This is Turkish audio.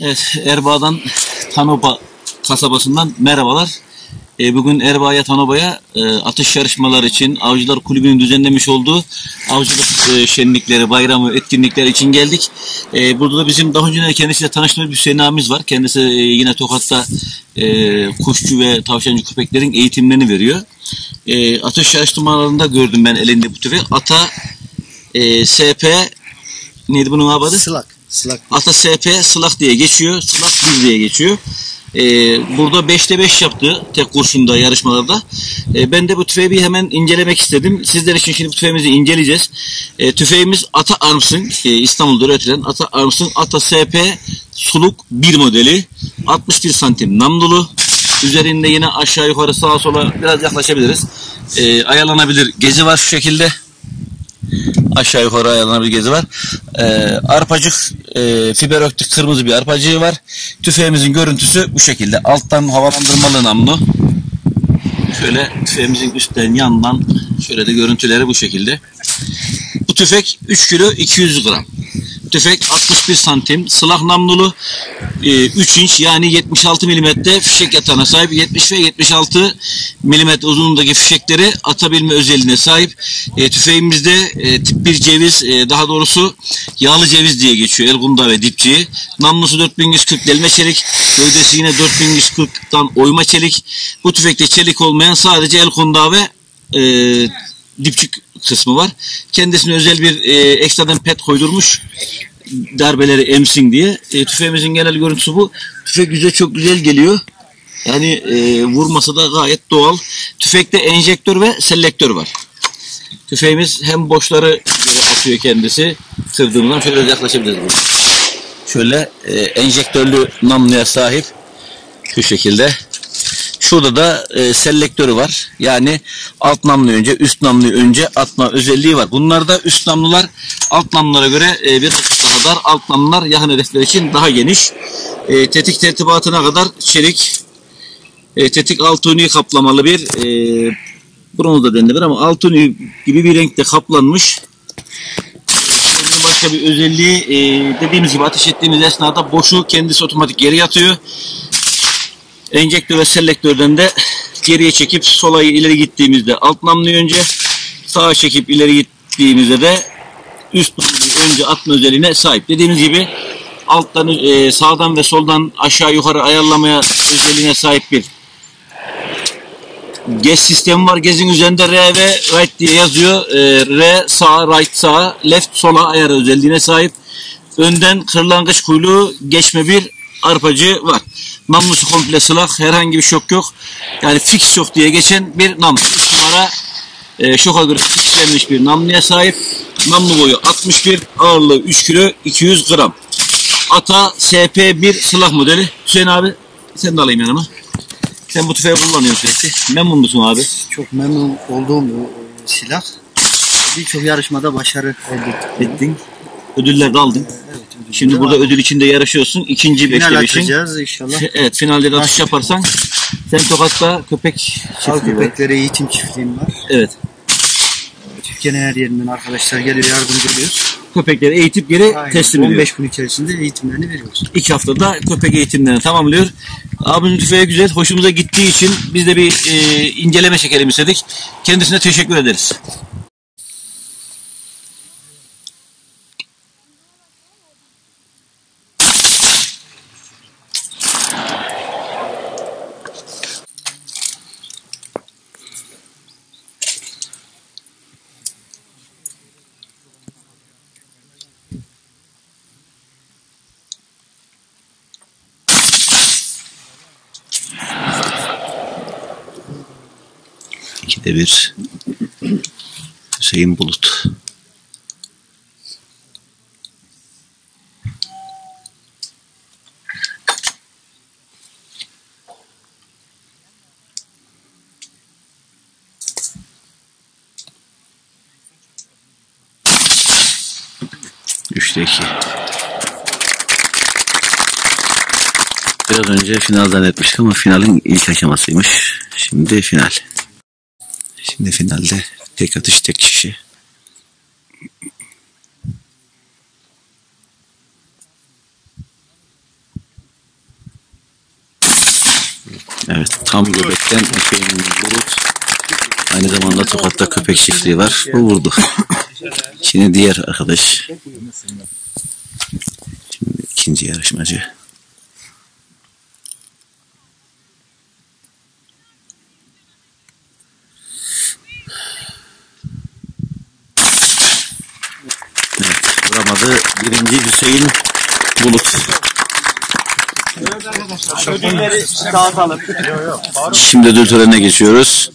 Evet, Erbaa'dan Tanoba kasabasından merhabalar. E, bugün Erbaa'ya Tanoba'ya e, atış yarışmaları için Avcılar Kulübü'nün düzenlemiş olduğu avcılık e, şenlikleri, bayramı, etkinlikler için geldik. E, burada da bizim daha önce kendisiyle tanıştığımız Hüseyin abimiz var. Kendisi e, yine Tokat'ta e, kuşçu ve tavşancı köpeklerin eğitimlerini veriyor. E, atış yarışmalarında gördüm ben elinde bu tüfeği. Ata e, SP neydi bunun adı? Sılak. Ata SP Sılak diye geçiyor. Sılak 1 diye geçiyor. Ee, burada 5'te 5 yaptı tek kurşunda yarışmalarda. Ee, ben de bu tüfeği hemen incelemek istedim. Sizler için şimdi bu tüfeğimizi inceleyeceğiz. Ee, tüfeğimiz Ata Arms'ın e, İstanbul'da üretilen Ata Arms'ın Ata SP Suluk 1 modeli. 61 santim namlulu. Üzerinde yine aşağı yukarı sağa sola biraz yaklaşabiliriz. Ee, ayarlanabilir gezi var şu şekilde aşağı yukarı ayarlanan bir gezi var. Ee, arpacık e, fiber optik kırmızı bir arpacığı var. Tüfeğimizin görüntüsü bu şekilde. Alttan havalandırmalı namlu. Şöyle tüfeğimizin üstten yandan şöyle de görüntüleri bu şekilde. Bu tüfek 3 kilo 200 gram. Tüfek 61 santim, sılah namlulu, 3 inç yani 76 milimetre fişek yatağına sahip 70 ve 76 milimetre uzunluğundaki fişekleri atabilme özelliğine sahip. E, tüfeğimizde e, tip 1 ceviz e, daha doğrusu yağlı ceviz diye geçiyor Elgunda ve dipçiği. Namlusu 4140 delme çelik, gövdesi yine 4140'tan oyma çelik. Bu tüfekte çelik olmayan sadece Elgunda ve e, dipçik kısmı var. Kendisine özel bir e, ekstradan pet koydurmuş darbeleri emsin diye. E, tüfeğimizin genel görüntüsü bu. Tüfek güzel çok güzel geliyor. Yani e, vurması da gayet doğal. Tüfekte enjektör ve selektör var. Tüfeğimiz hem boşları atıyor kendisi. Kırdığımdan şöyle yaklaşabiliriz. Burada. Şöyle e, enjektörlü namluya sahip. Şu şekilde. Şurada da e, selektörü var. Yani alt namlu önce, üst namlu önce atma özelliği var. Bunlarda üst namlular alt namlulara göre e, bir daha dar. Alt namlular yakın hedefler için daha geniş. E, tetik tertibatına kadar çelik. E, tetik altuni kaplamalı bir e, bronz da denilebilir ama altuni gibi bir renkte kaplanmış. Başka bir özelliği e, dediğimiz gibi ateş ettiğimiz esnada boşu kendisi otomatik geri yatıyor enjektör ve selektörden de geriye çekip sola ileri gittiğimizde alt namluyu önce sağa çekip ileri gittiğimizde de üst namluyu önce atma özelliğine sahip. Dediğimiz gibi alttan e, sağdan ve soldan aşağı yukarı ayarlamaya özelliğine sahip bir gez sistemi var. Gezin üzerinde R ve right diye yazıyor. E, R sağ, right sağ, left sola ayar özelliğine sahip. Önden kırlangıç kuyruğu geçme bir arpacı var. Namlusu komple sılak. Herhangi bir şok yok. Yani fix şok diye geçen bir namlu. 3 numara e, şoka göre fixlenmiş bir namluya sahip. Namlu boyu 61, ağırlığı 3 kilo 200 gram. Ata SP1 silah modeli. Hüseyin abi sen de alayım yanıma. Sen bu tüfeği kullanıyorsun sürekli. Memnun musun abi? Çok memnun olduğum bir e, silah. Birçok yarışmada başarı elde ettim. Ettin. Ödüller de aldın. Evet, Şimdi de burada var. ödül içinde yarışıyorsun. İkinci Final beşte beşin. atacağız inşallah. Evet finalde de atış yaparsan sen Tokat'ta köpek çiftliği köpekleri eğitim çiftliğim var. Evet. Türkiye'nin her yerinden arkadaşlar geliyor yardımcı oluyoruz. Köpekleri eğitip geri Aynen. teslim ediyor. 15 gün içerisinde eğitimlerini veriyoruz. İki haftada köpek eğitimlerini tamamlıyor. Abinin tüfeği güzel, hoşumuza gittiği için biz de bir e, inceleme çekelim istedik. Kendisine teşekkür ederiz. İkide bir Hüseyin Bulut. Üçte iki. Biraz önce final zannetmiştim ama finalin ilk aşamasıymış. Şimdi final. Şimdi finalde tek atış tek kişi. Evet tam göbekten efendim bulut. Aynı zamanda Tokat'ta köpek çiftliği var. Bu vurdu. Şimdi diğer arkadaş. Şimdi ikinci yarışmacı. Evet, vuramadı. Birinci Hüseyin Bulut. Ödülleri dağıtalım. Şimdi ödül törenine geçiyoruz.